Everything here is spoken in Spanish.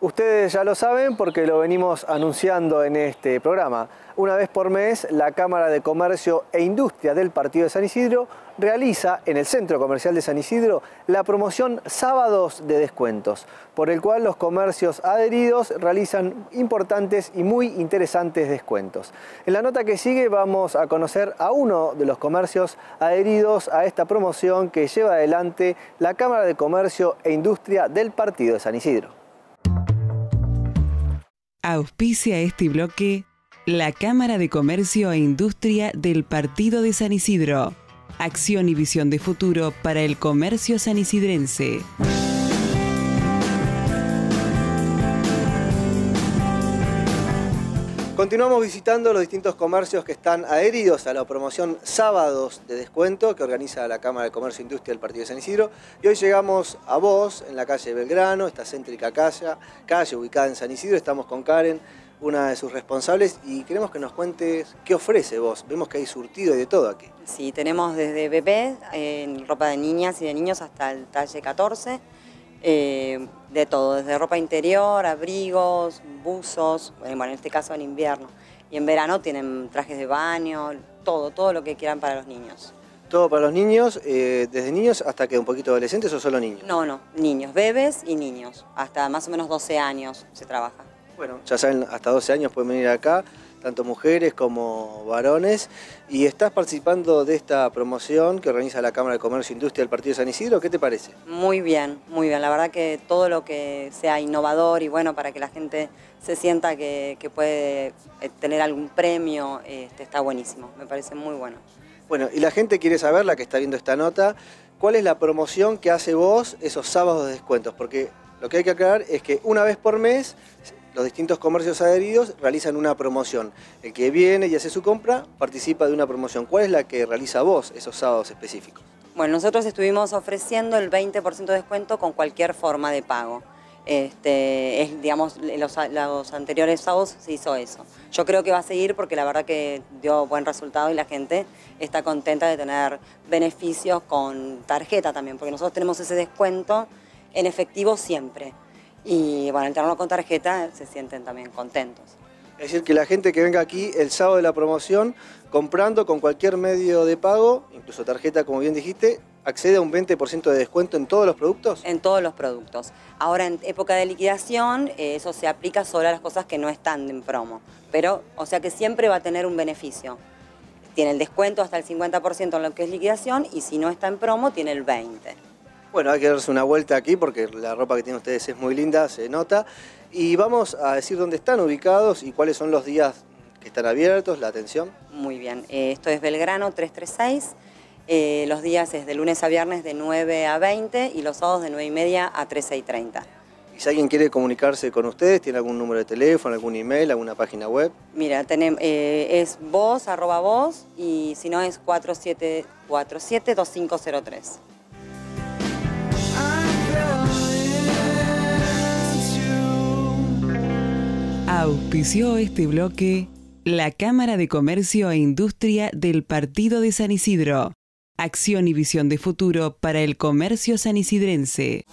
Ustedes ya lo saben porque lo venimos anunciando en este programa. Una vez por mes, la Cámara de Comercio e Industria del Partido de San Isidro realiza en el Centro Comercial de San Isidro la promoción Sábados de Descuentos, por el cual los comercios adheridos realizan importantes y muy interesantes descuentos. En la nota que sigue vamos a conocer a uno de los comercios adheridos a esta promoción que lleva adelante la Cámara de Comercio e Industria del Partido de San Isidro. Auspicia este bloque la Cámara de Comercio e Industria del Partido de San Isidro. Acción y visión de futuro para el comercio sanisidrense. Continuamos visitando los distintos comercios que están adheridos a la promoción Sábados de Descuento que organiza la Cámara de Comercio e Industria del Partido de San Isidro. Y hoy llegamos a vos, en la calle Belgrano, esta céntrica calle, calle ubicada en San Isidro. Estamos con Karen, una de sus responsables, y queremos que nos cuentes qué ofrece vos. Vemos que hay surtido y de todo aquí. Sí, tenemos desde bebé, en ropa de niñas y de niños hasta el talle 14 eh, de todo, desde ropa interior, abrigos, buzos, bueno, en este caso en invierno. Y en verano tienen trajes de baño, todo, todo lo que quieran para los niños. Todo para los niños, eh, desde niños hasta que un poquito adolescentes o solo niños? No, no, niños, bebés y niños, hasta más o menos 12 años se trabaja. Bueno, ya saben, hasta 12 años pueden venir acá tanto mujeres como varones, y estás participando de esta promoción que organiza la Cámara de Comercio e Industria del Partido de San Isidro, ¿qué te parece? Muy bien, muy bien, la verdad que todo lo que sea innovador y bueno para que la gente se sienta que, puede eh, tener algún premio, este, está buenísimo, me parece muy bueno. Bueno, y la gente quiere saber, la que está viendo esta nota, ¿cuál es la promoción que hace vos esos sábados de descuentos? Porque lo que hay que aclarar es que una vez por mes los distintos comercios adheridos realizan una promoción. El que viene y hace su compra participa de una promoción. ¿Cuál es la que realiza vos esos sábados específicos? Bueno, nosotros estuvimos ofreciendo el 20% de descuento con cualquier forma de pago. Este, es, digamos, los, los, anteriores sábados se hizo eso. Yo creo que va a seguir porque la verdad que dio buen resultado y la gente está contenta de tener beneficios con tarjeta también, porque nosotros tenemos ese descuento en efectivo siempre y bueno, al tenerlo con tarjeta se sienten también contentos. Es decir, que la gente que venga aquí el sábado de la promoción, comprando con cualquier medio de pago, incluso tarjeta como bien dijiste, accede a un 20% de descuento en todos los productos? En todos los productos. Ahora en época de liquidación eh, eso se aplica solo a las cosas que no están en promo. Pero, o sea que siempre va a tener un beneficio. Tiene el descuento hasta el 50% en lo que es liquidación y si no está en promo tiene el 20%. Bueno, hay que darse una vuelta aquí porque la ropa que tienen ustedes es muy linda, se nota. Y vamos a decir dónde están ubicados y cuáles son los días que están abiertos, la atención. Muy bien, eh, esto es Belgrano 336. Eh, los días es de lunes a viernes de 9 a 20 y los sábados de 9 y media a 13 y 30. Y si alguien quiere comunicarse con ustedes, ¿tiene algún número de teléfono, algún email, alguna página web? Mira, tenemos, eh, es voz, arroba voz, y si no es 4747-2503. Auspició este bloque la Cámara de Comercio e Industria del Partido de San Isidro. Acción y visión de futuro para el comercio sanisidrense.